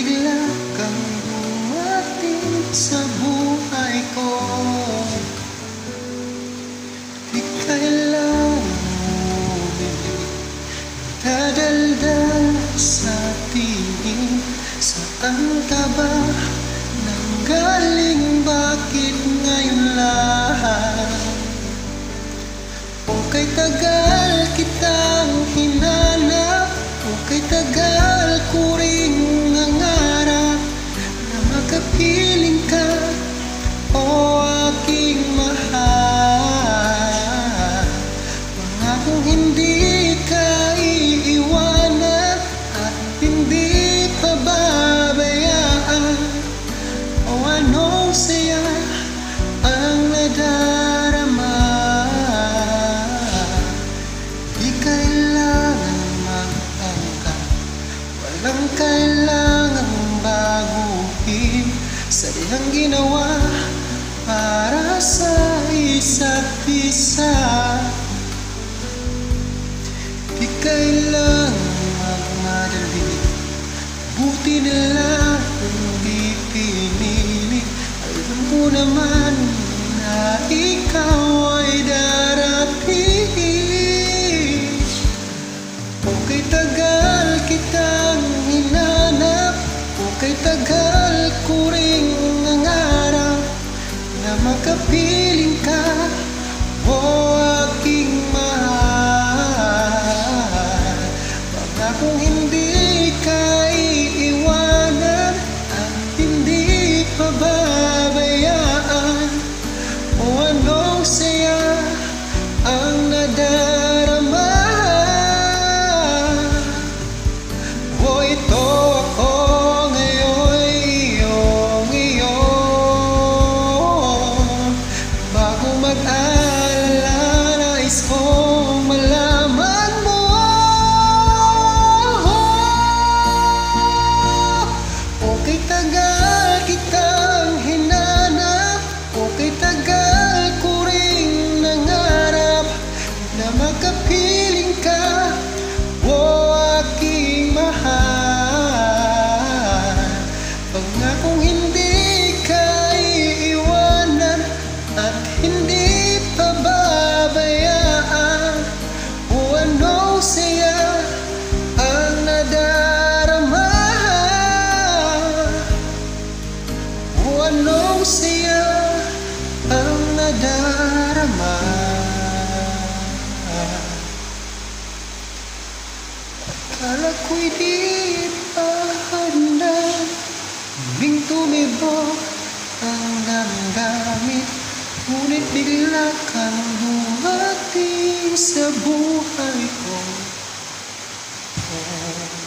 bigla kang bumating sa buhay ko. Di kailangan Dadaldal sa tingin Sa kanta ba Nang galing bakit ngayon lahat? O kay tagal piling ka o aking mahal? Pangakong hindi ka iiwanan at hindi pababayaan O anong saya ang nadarama? Di kailangan magpangka, walang kailangan ang ginawa para sa'yo Di tagal nadarama Akala ko'y di pa handa Bing tumibok ang damdamin Ngunit bigla kang dumating sa buhay ko oh.